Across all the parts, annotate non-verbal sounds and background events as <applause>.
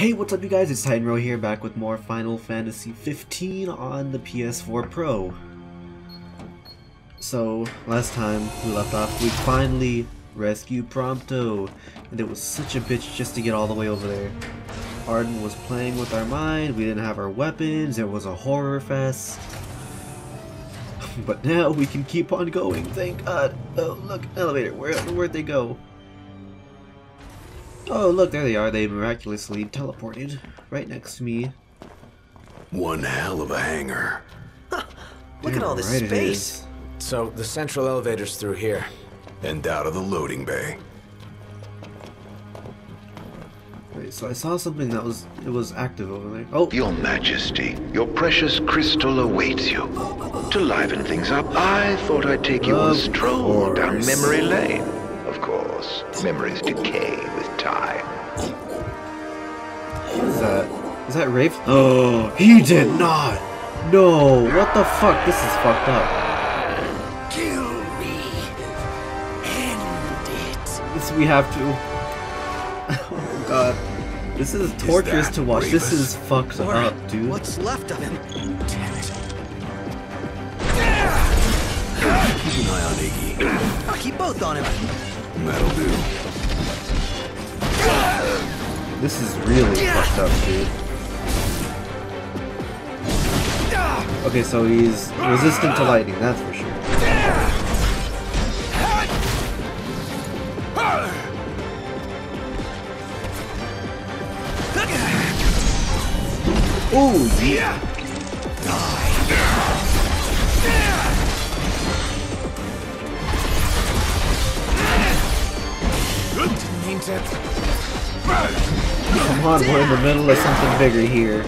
Hey, what's up you guys? It's Titanro here, back with more Final Fantasy 15 on the PS4 Pro. So, last time we left off, we finally rescued Prompto, and it was such a bitch just to get all the way over there. Ardyn was playing with our mind, we didn't have our weapons, it was a horror fest. <laughs> But now we can keep on going, thank god. Oh, look, elevator, where, where'd they go? Oh, look, there they are. They miraculously teleported right next to me. One hell of a hangar. Look at all this right space. So the central elevator's through here. And out of the loading bay. Wait, so I saw something that was it was active over there. Oh, Your Majesty, your precious crystal awaits you. To liven things up, I thought I'd take you on a Of stroll down memory lane. Of course, memories decay Is that Rafe? Oh, he did not. No, what the fuck? This is fucked up. Kill me. End it. This we have to. <laughs> Oh god, this is torturous that to watch. This is fucked Or up, dude. what's left of him? Keep an eye on Iggy. I'll keep both on him. That'll do. This is really fucked up, dude. Okay, so he's resistant to lightning, that's for sure. Oh yeah! Come on, we're in the middle of something bigger here.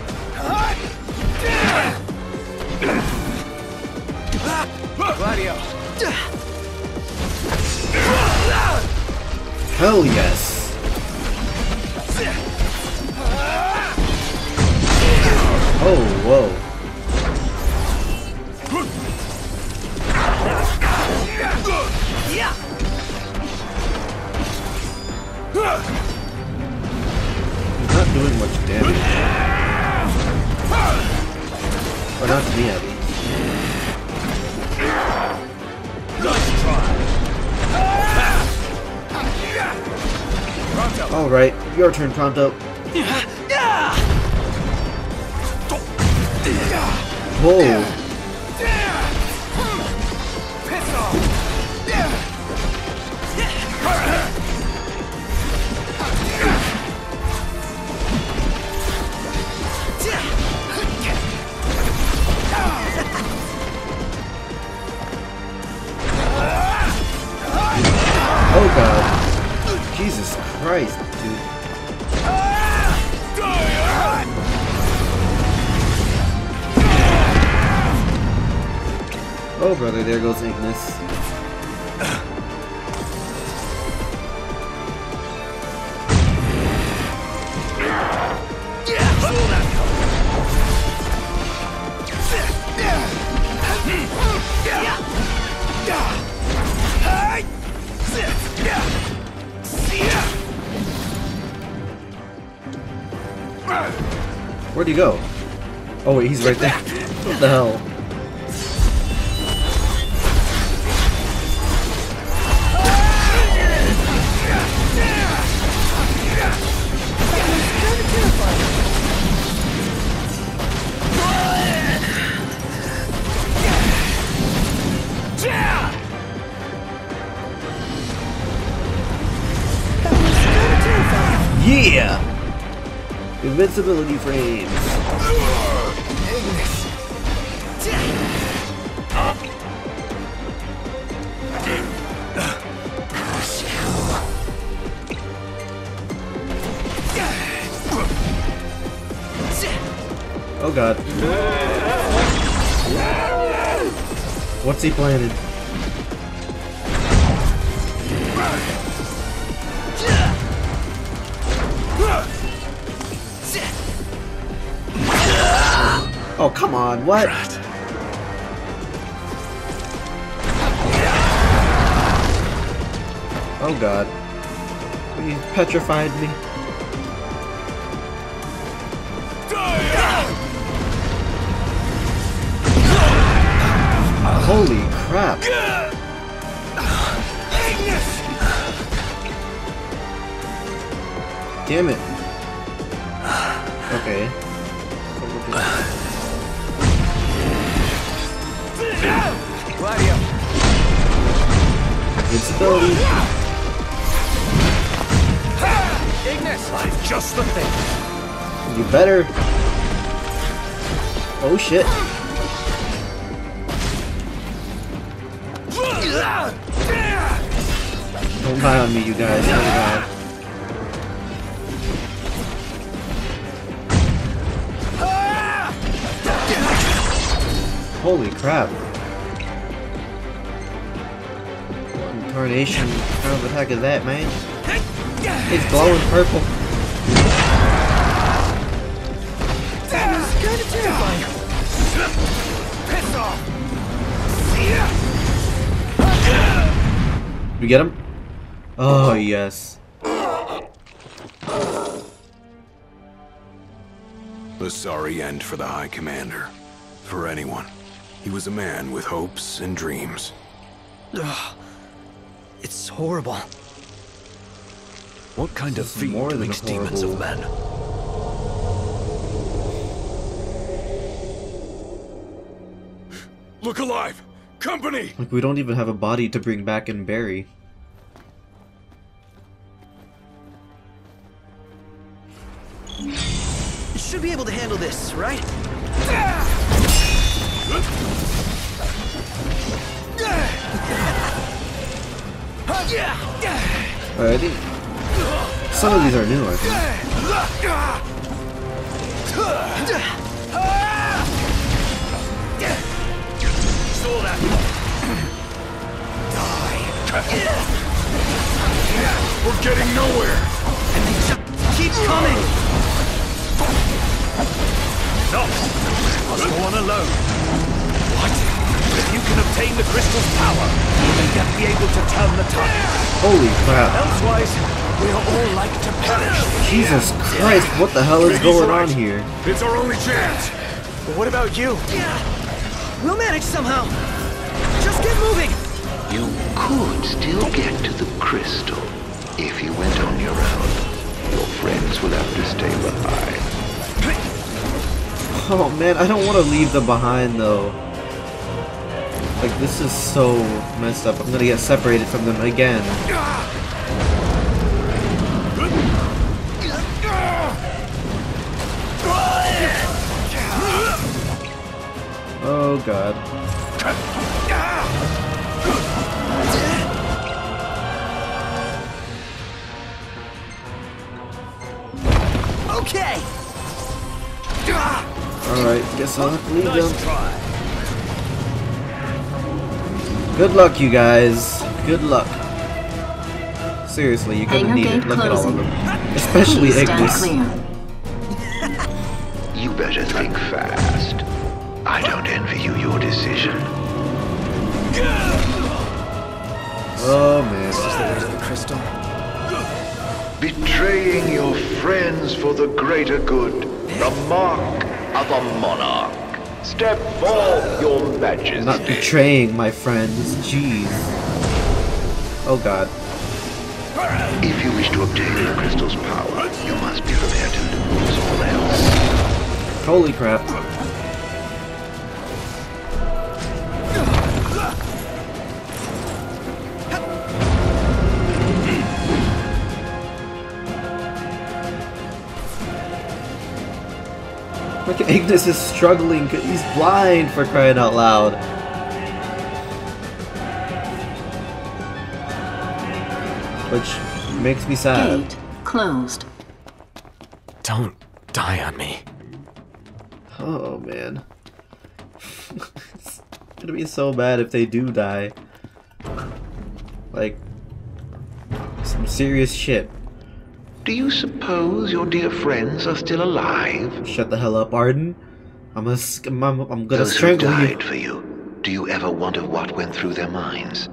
Hell yes! Oh, whoa. He's not doing much damage. Or not to me, at least. Alright, your turn, Prompto. Whoa. Oh god. Jesus Christ, Oh brother, there goes Ignis. Where'd he go? Oh wait, he's right there. What the hell? Invincibility frames. Oh god. What's he planted? on, what? Oh god. You petrified me. Holy crap! Damn it. Ignis. I'm just the thing. You better. Oh shit. Don't die on me, you guys. Holy crap. What incarnation kind of attack is that, man? It's glowing purple. It's kind of terrifying. Piss off. You get him? Oh, yes. A sorry end for the High Commander. For anyone. He was a man with hopes and dreams. Ugh. It's horrible. What kind of This is more fiend than makes demons of men? Look alive! Company! Like, we don't even have a body to bring back and bury. You should be able to handle this, right? Alright, I think some of these are new, I think. We're getting nowhere! And they just keep coming. No. Must go on alone. What? If you can obtain the crystal's power, you may yet be able to turn the tide. Holy crap. Elsewise, we are all like to perish. Jesus Christ, what the hell is going on here? It's our only chance! But what about you? We'll manage somehow. Just get moving. You could still get to the crystal if you went on your own. Your friends will have to stay behind. Oh man, I don't want to leave them behind though. Like, this is so messed up. I'm gonna get separated from them again. Oh god. Okay. Alright, guess I'll have to leave Nice them. try. Good luck, you guys. Good luck. Seriously, you're gonna Hangar need it. gate Look at all of them. <laughs> Especially Please Ignis. You better think fast. I don't envy you your decision. Oh man. Is the way to the crystal? Betraying your friends for the greater good. The mark of a monarch. Step forth, your majesty. I'm not betraying my friends. Jeez. Oh god. If you wish to obtain the crystal's power, you must be prepared to lose all else. Holy crap. Look, Ignis is struggling. 'cause He's blind for crying out loud. Which makes me sad. Gate closed. Don't die on me. Oh man. <laughs> it's gonna be so bad if they do die. Like, some serious shit. Do you suppose your dear friends are still alive? Shut the hell up, Ardyn. I'm a, I'm, I'm gonna Those strangle who died you. for you. Do you ever wonder what went through their minds?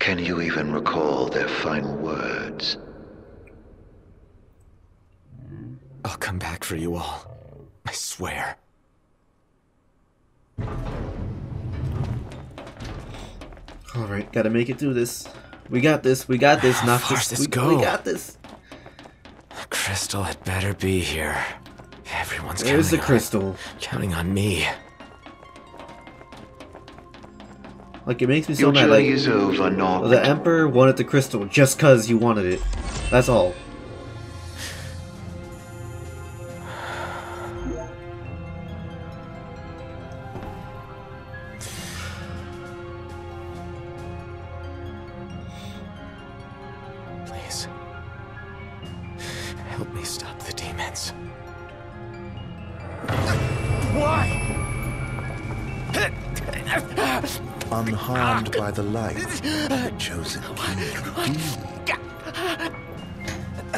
Can you even recall their final words? I'll come back for you all. I swear. Alright, gotta make it through this. We got this, we got this, How not far this. We, go? we got this. The crystal had better be here. Everyone's There's the counting on, crystal. counting on me. Like, it makes me so Your mad. journey Like, is over, Noct. the Emperor wanted the crystal just cause you wanted it. That's all.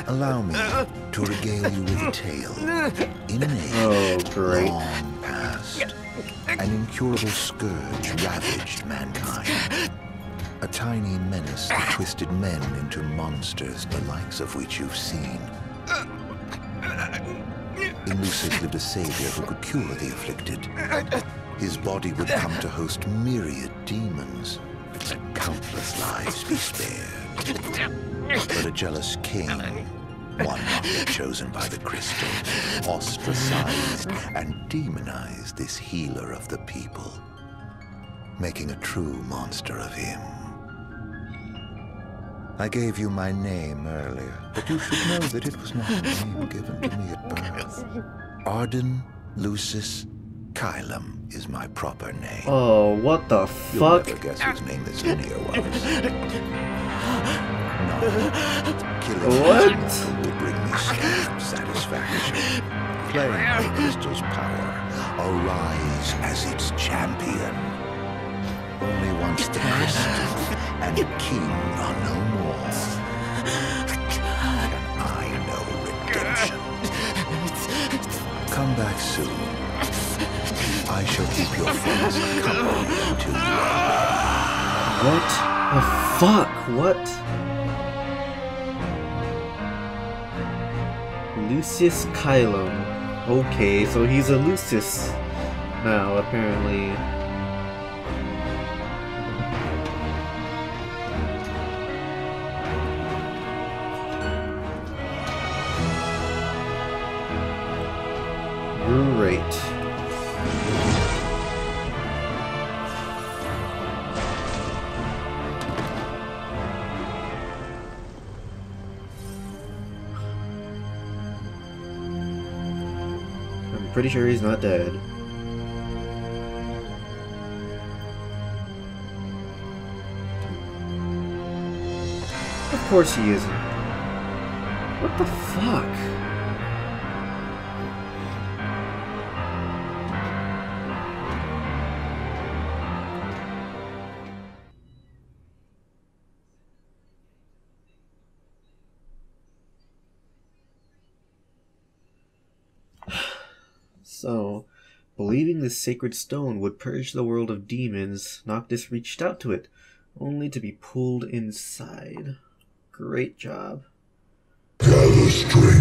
Allow me to regale you with a tale. In an age Oh, great. long past, an incurable scourge ravaged mankind. A tiny menace that twisted men into monsters, the likes of which you've seen. In Lucis lived a savior who could cure the afflicted. His body would come to host myriad demons. Countless lives be spared. But a jealous king, one not chosen by the crystal, ostracized and demonized this healer of the people, making a true monster of him. I gave you my name earlier, but you should know that it was not a name given to me at birth. <laughs> Ardyn Lucis Caelum is my proper name. Oh, what the fuck? You'll never guess whose name this video was. No. Killing What? will bring me satisfaction. Playing my crystal's power, arise as its champion. Only once the crystal and the king are no more, can I know redemption. Come back soon. I shall keep your friends company until you What the fuck? What? Lucius Caelum. Okay, so he's a Lucius now, apparently. Pretty sure he's not dead. Of course he isn't. What the fuck? This sacred stone would purge the world of demons, Noctis reached out to it, only to be pulled inside. Great job. Holy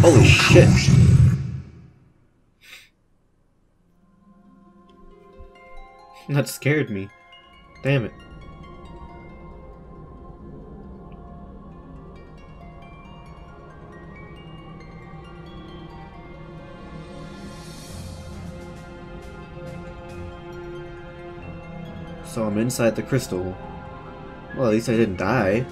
oh, shit! That scared me. Damn it. So I'm inside the crystal. Well, at least I didn't die.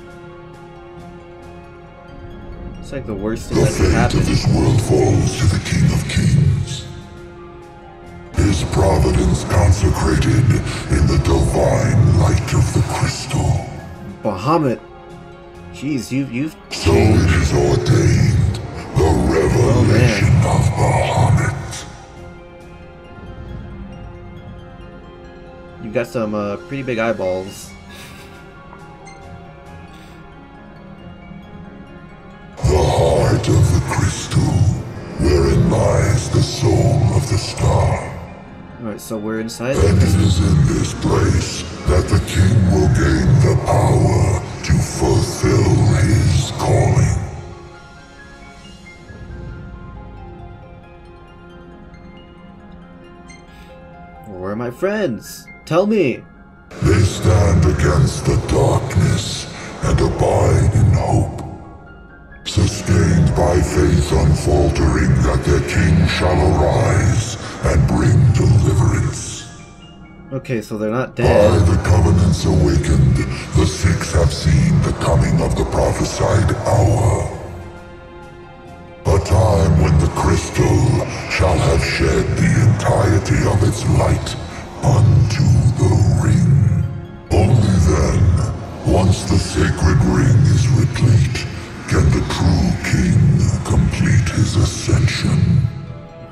It's like the worst thing that could happen. of this world falls to the King of Kings. His providence consecrated in the divine light of the crystal. Bahamut. Jeez, you you've So it is ordained, the oh, revelation of Bahamut. You got some uh, pretty big eyeballs. The heart of the crystal, wherein lies the soul of the star. Alright, so we're inside And it is in this place that the king will gain the power to fulfill his calling. Where are my friends? Tell me! They stand against the darkness and abide in hope. Sustained by faith unfaltering that their king shall arise and bring deliverance. Okay, so they're not By dead. the covenants awakened, the six have seen the coming of the prophesied hour. A time when the crystal shall have shed the entirety of its light unto the ring. Only then, once the sacred ring is replete, can the true king complete his ascension.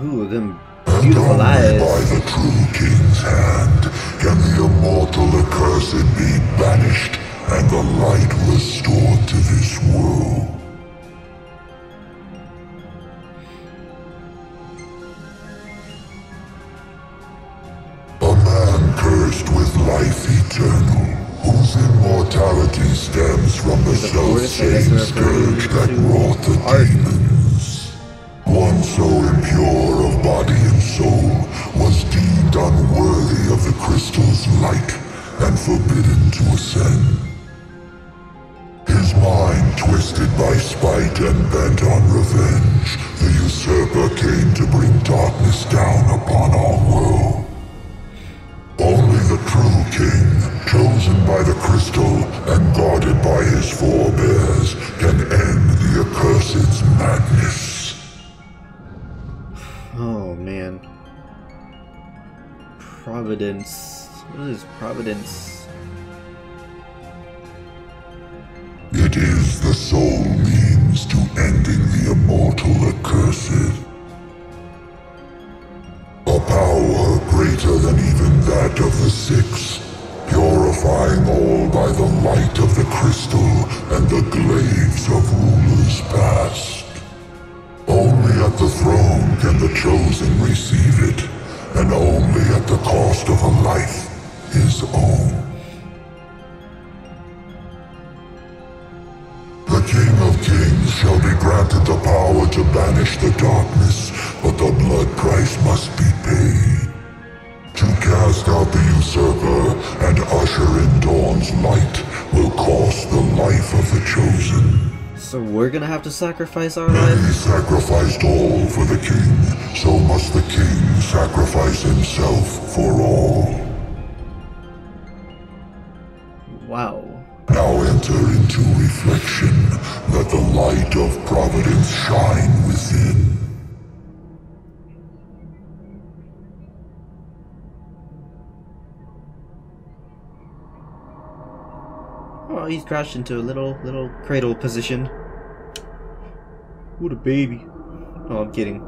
Ooh, them And beautiful only eyes. by the true king's hand can the immortal accursed be banished and the light restored to this world. With life eternal, whose immortality stems from the self-same scourge that wrought the demons. One so impure of body and soul was deemed unworthy of the crystal's light and forbidden to ascend. His mind twisted by spite and bent on revenge, the usurper came to bring darkness down upon our world. Only the true king, chosen by the crystal and guarded by his forebears, can end the accursed's madness. Oh man. Providence. What is Providence? It is the sole means to ending the immortal accursed. A power greater than even that of the Six, purifying all by the light of the crystal and the glaives of rulers past. Only at the throne can the chosen receive it, and only at the cost of a life his own. The King of Kings shall be granted the power to banish the darkness, So we're gonna have to sacrifice our lives? sacrificed all for the king, so must the king sacrifice himself for all. Wow. Now enter into reflection. Let the light of providence shine within. Oh, he's crashed into a little, little cradle position. What a baby. Oh, I'm kidding.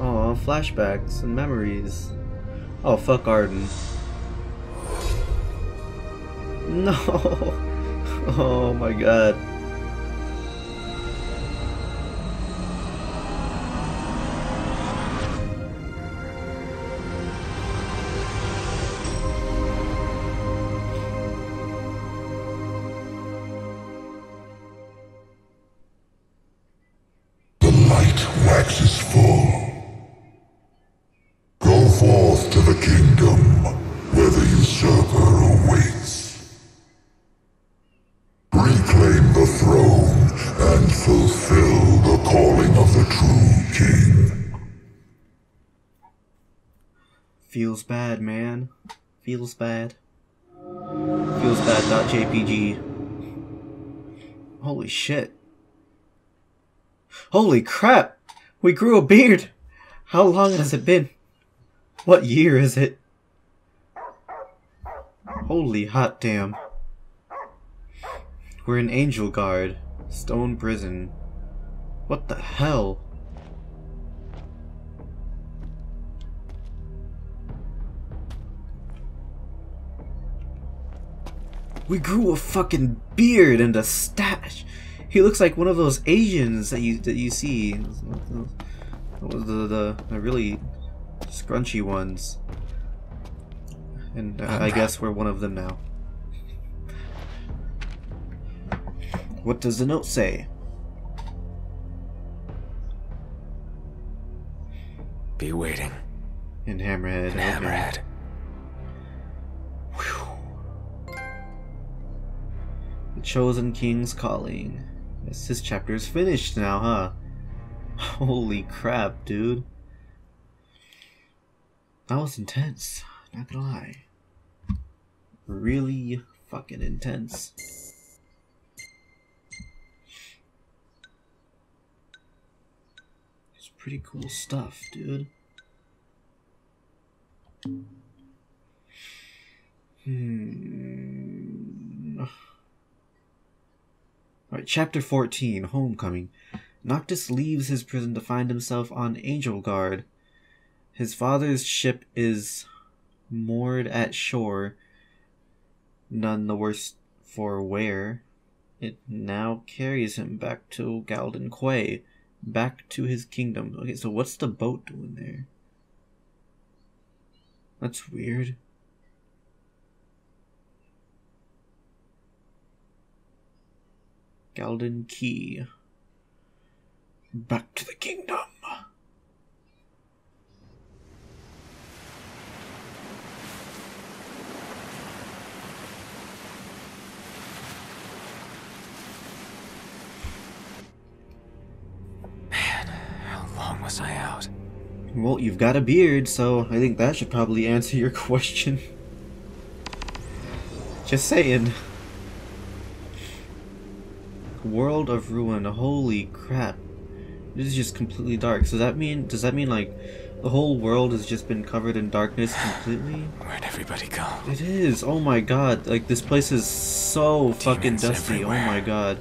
Oh, flashbacks and memories. Oh, fuck Ardyn. <laughs> No! <laughs> Oh my god. Feels bad, man. Feels bad. Feels bad.jpg. Holy shit. Holy crap! We grew a beard! How long has it been? What year is it? Holy hot damn. We're in Angelgard. Stone Prison. What the hell? We grew a fucking beard and a stash. He looks like one of those Asians that you that you see. The the, the, the really scrunchy ones. And uh, I guess we're one of them now. What does the note say? be waiting In Hammerhead. in. Hammerhead. Chosen King's Calling. Yes, this chapter is finished now, huh? <laughs> Holy crap, dude. That was intense. Not gonna lie. Really fucking intense. It's pretty cool stuff, dude. Hmm. Alright, chapter 14 Homecoming. Noctis leaves his prison to find himself on Angelgard. His father's ship is moored at shore, none the worse for wear. It now carries him back to Galden Quay, back to his kingdom. Okay, so what's the boat doing there? That's weird. Galden Quay. Back to the kingdom. Man, how long was I out? Well, you've got a beard, so I think that should probably answer your <laughs> question. Just saying. World of Ruin, holy crap. This is just completely dark. So does that mean does that mean like the whole world has just been covered in darkness completely? Where'd everybody go? It is. Oh my god. Like this place is so fucking dusty. Oh everywhere. Oh my god.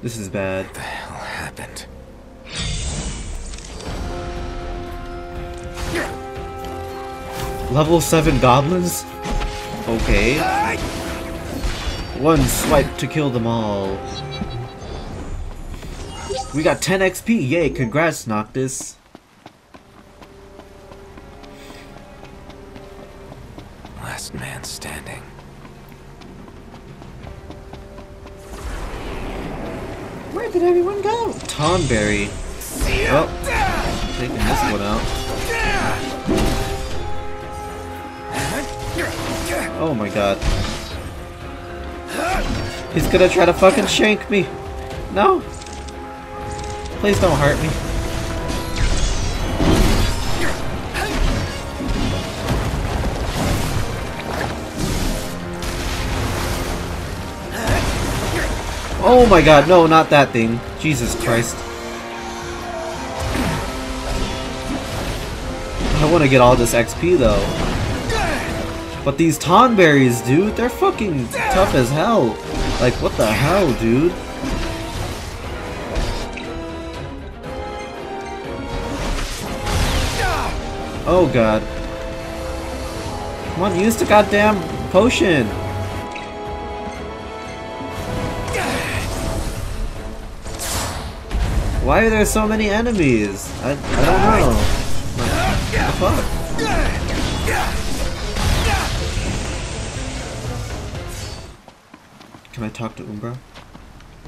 This is bad. What the hell happened? Level 7 goblins? Okay. One swipe to kill them all. We got 10 XP, yay, congrats Noctis. Last man standing. Where did everyone go? Tonberry. Oh, taking this one out. Oh my god. He's gonna try to fucking shank me. No. Please don't hurt me. Oh my god, no, not that thing. Jesus Christ. I want to get all this XP though. But these Tonberries, dude, they're fucking tough as hell. Like, what the hell, dude? Oh god. Come on, use the goddamn potion. Why are there so many enemies? I, I don't know. What the fuck? Can I talk to Umbra?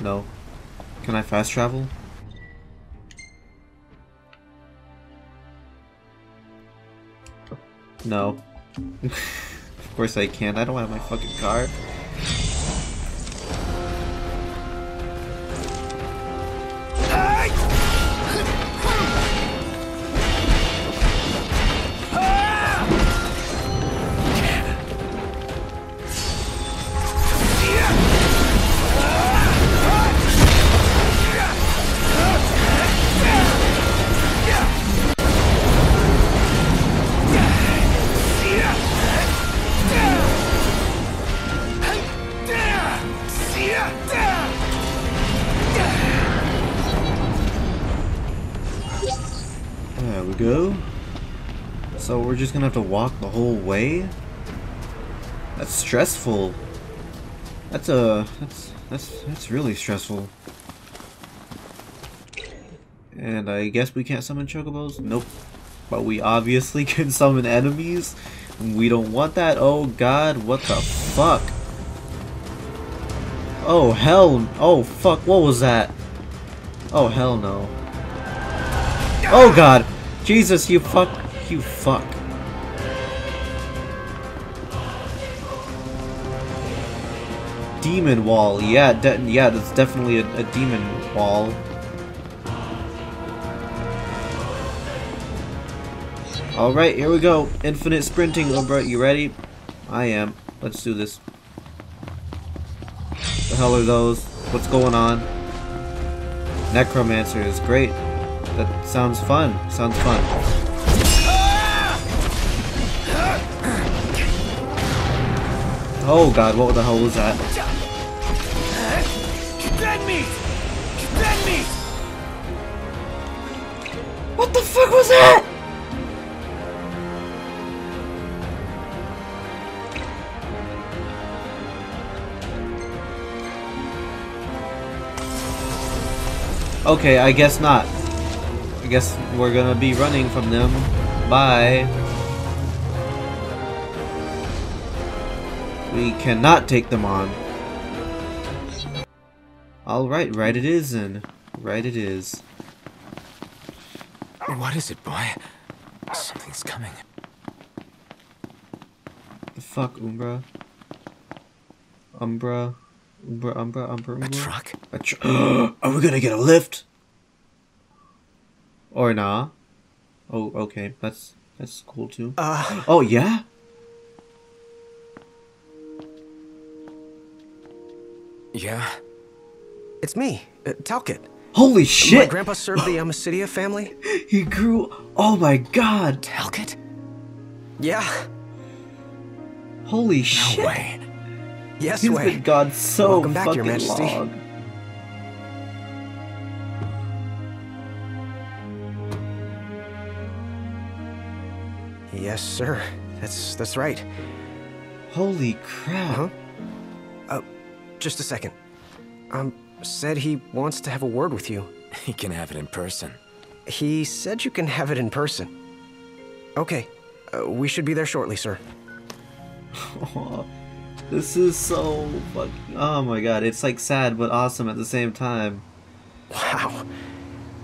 No. Can I fast travel? No. <laughs> of course I can't. I don't have my fucking car. Gonna have to walk the whole way? That's stressful. That's a that's that's that's really stressful. And I guess we can't summon chocobos? Nope. But we obviously <laughs> can summon enemies. We don't want that. Oh god, what the fuck? Oh hell. Oh fuck, what was that? Oh hell no. Oh god! Jesus, you fuck. You fuck. Demon wall. Yeah, yeah, that's definitely a, a demon wall. Alright, here we go. Infinite sprinting, Umbra. You ready? I am. Let's do this. The hell are those? What's going on? Necromancer is great. That sounds fun. Sounds fun. Oh god, what the hell was that? The fuck was that? Okay, I guess not. I guess we're gonna be running from them. Bye. We cannot take them on. Alright, right it is then. Right it is. What is it, boy? Something's coming. The fuck, Umbra? Umbra? Umbra, Umbra, Umbra, Umbra? A truck? A tr <gasps> Are we gonna get a lift? Or nah? Oh, okay. That's that's cool too. Uh, Oh yeah? Yeah. it's me, uh, Talcott. Holy shit! My grandpa served the Amicitia family. <gasps> He grew. Oh my god! Talcott? Yeah. Holy No shit! way. Yes, He's way. been gone so Welcome back, fucking Your Majesty. long. Yes, sir. That's that's right. Holy crap! Huh? Uh, just a second. Um, said he wants to have a word with you. <laughs> He can have it in person. He said you can have it in person. Okay. Uh, we should be there shortly, sir. <laughs> This is so fucking. Oh my god! It's like sad but awesome at the same time. Wow.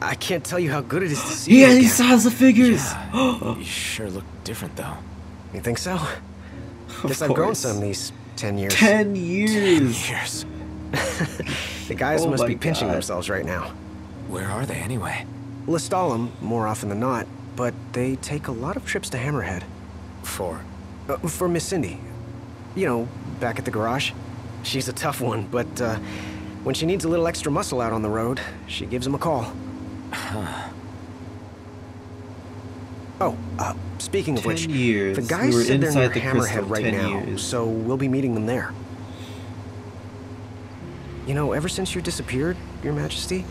I can't tell you how good it is to <gasps> see Yeah, you he again. still has the figures. Yeah, <gasps> you sure look different, though. You think so? Of Guess I've grown some these ten years. Ten years. Ten Years. <laughs> The guys Oh must be pinching God. themselves right now. Where are they, anyway? Lestallum, more often than not, but they take a lot of trips to Hammerhead. For... Uh, for Miss Cindy. You know, back at the garage. She's a tough one, but uh, when she needs a little extra muscle out on the road, she gives him a call. <sighs> Oh, uh, speaking of Ten which, years. the We guys were said they're near inside the Hammerhead right now, years. so we'll be meeting them there. You know, ever since you disappeared, Your Majesty,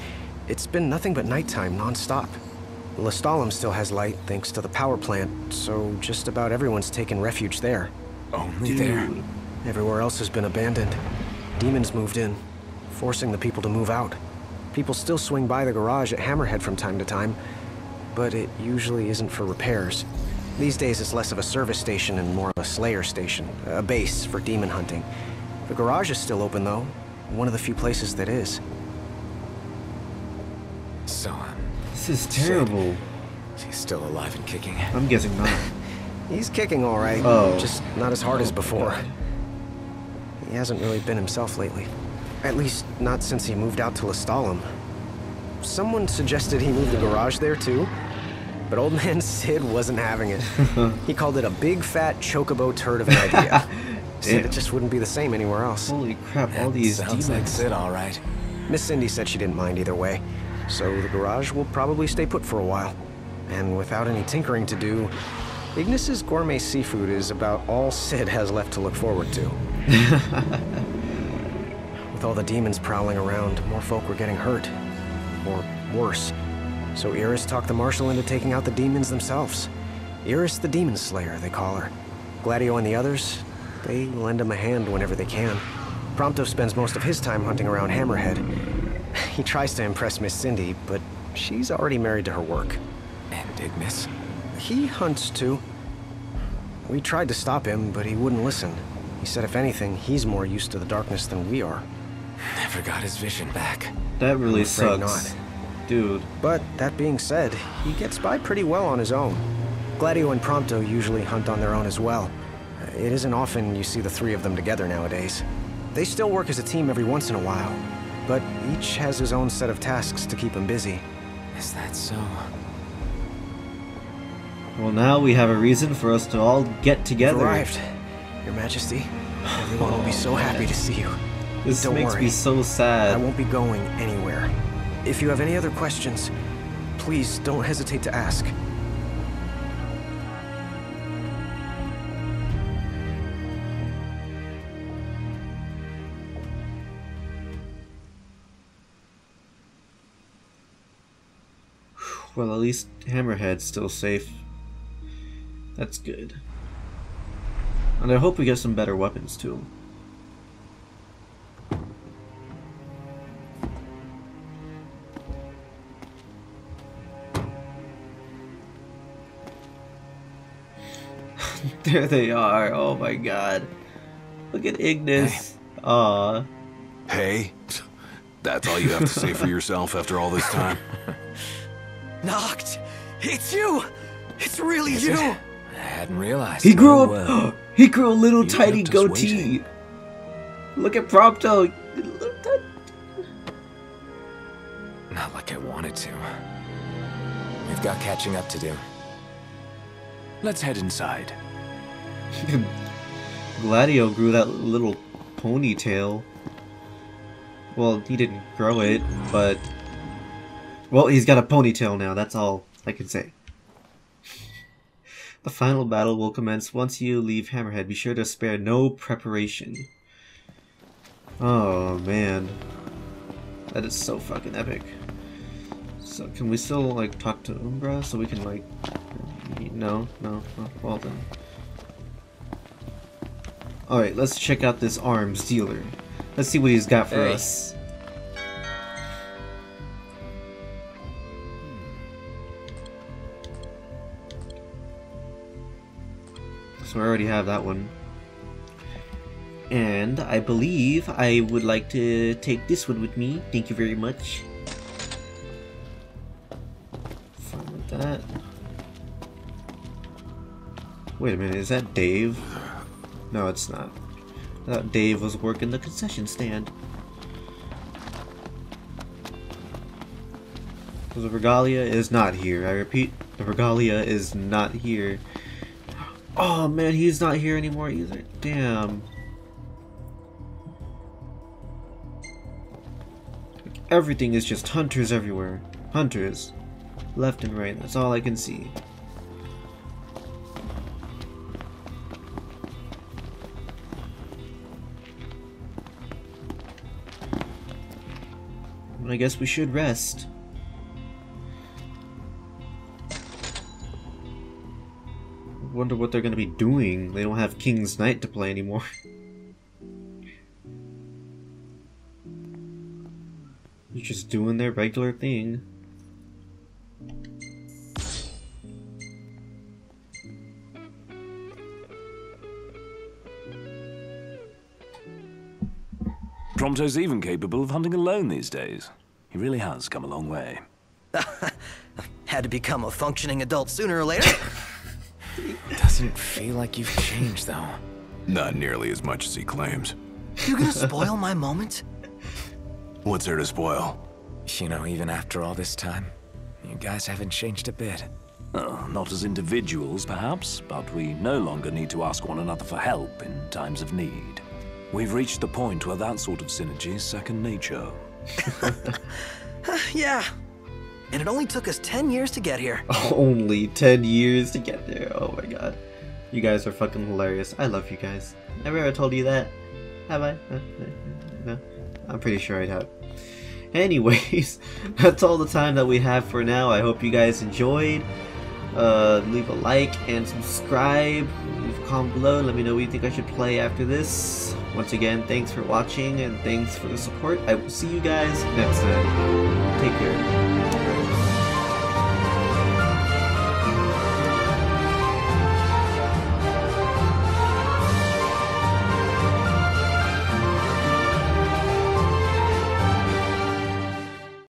it's been nothing but nighttime nonstop. Lestallum still has light thanks to the power plant, so just about everyone's taken refuge there. Only there? Everywhere else has been abandoned. Demons moved in, forcing the people to move out. People still swing by the garage at Hammerhead from time to time, but it usually isn't for repairs. These days it's less of a service station and more of a slayer station, a base for demon hunting. The garage is still open though, one of the few places that is. So, um, This is terrible. he's still alive and kicking. I'm guessing not. <laughs> He's kicking all right, Oh. just not as hard as before. He hasn't really been himself lately. At least, not since he moved out to Lestallum. Someone suggested he move the garage there too, but old <laughs> man Cid wasn't having it. <laughs> he called it a big fat chocobo turd of an idea. Said it just wouldn't be the same anywhere else. Holy crap! All these Sounds demons. like Cid, all right. Miss Cindy said she didn't mind either way, so the garage will probably stay put for a while. And without any tinkering to do, Ignis's gourmet seafood is about all Cid has left to look forward to. <laughs> With all the demons prowling around, more folk were getting hurt. Or worse. So Iris talked the Marshal into taking out the demons themselves. Iris the Demon Slayer, they call her. Gladio and the others, they lend him a hand whenever they can. Prompto spends most of his time hunting around Hammerhead. He tries to impress Miss Cindy, but she's already married to her work. And Ignis? He hunts too. We tried to stop him, but he wouldn't listen. He said if anything, he's more used to the darkness than we are. Never got his vision back. That really sucks. not. Dude. But that being said, he gets by pretty well on his own. Gladio and Prompto usually hunt on their own as well. It isn't often you see the three of them together nowadays. They still work as a team every once in a while, but each has his own set of tasks to keep him busy. Is that so? Well, now we have a reason for us to all get You've together. arrived, Your Majesty. Everyone will be so <sighs> happy to see you. This Don't makes worry. me so sad. I won't be going anywhere. If you have any other questions, please don't hesitate to ask. Well, at least Hammerhead's still safe. That's good. And I hope we get some better weapons too. <laughs> there they are. Oh my god. Look at Ignis. Aw. Hey? That's all you have to say for <laughs> yourself after all this time? <laughs> Noct! It's you! It's really you! I hadn't realized. He grew up. well. <gasps> he grew a little You tiny goatee. waiting. Look at Prompto. Not like I wanted to. We've got catching up to do. Let's head inside. <laughs> Gladio grew that little ponytail. Well, he didn't grow it, but well, he's got a ponytail now. That's all I can say. The final battle will commence once you leave Hammerhead. Be sure to spare no preparation. Oh man, that is so fucking epic. So can we still like talk to Umbra so we can like? No, no, no. Well then. Alright, let's check out this arms dealer. Let's see what he's got for Hey. us. So I already have that one. And I believe I would like to take this one with me. Thank you very much. Fine with that. Wait a minute, is that Dave? No, it's not. I thought Dave was working the concession stand. The regalia is not here. I repeat, the regalia is not here. Oh man, he's not here anymore either. Damn. Everything is just hunters everywhere. Hunters. Left and right. That's all I can see. I guess we should rest. Wonder what they're gonna be doing. They don't have King's Knight to play anymore. <laughs> They're just doing their regular thing. Prompto's even capable of hunting alone these days. He really has come a long way. <laughs> Had to become a functioning adult sooner or later. <laughs> Doesn't feel like you've changed, though. Not nearly as much as he claims. you gonna spoil my moment? What's there to spoil? You know, even after all this time, you guys haven't changed a bit. Oh, not as individuals, perhaps, but we no longer need to ask one another for help in times of need. We've reached the point where that sort of synergy is second nature. <laughs> yeah. And it only took us 10 years to get here. <laughs> Only 10 years to get there. Oh my god. You guys are fucking hilarious. I love you guys. Have I ever told you that? Have I? <laughs> No? I'm pretty sure I have. Anyways, <laughs> that's all the time that we have for now. I hope you guys enjoyed. Uh, leave a like and subscribe. Leave a comment below. Let me know what you think I should play after this. Once again, thanks for watching and thanks for the support. I will see you guys next time. Take care.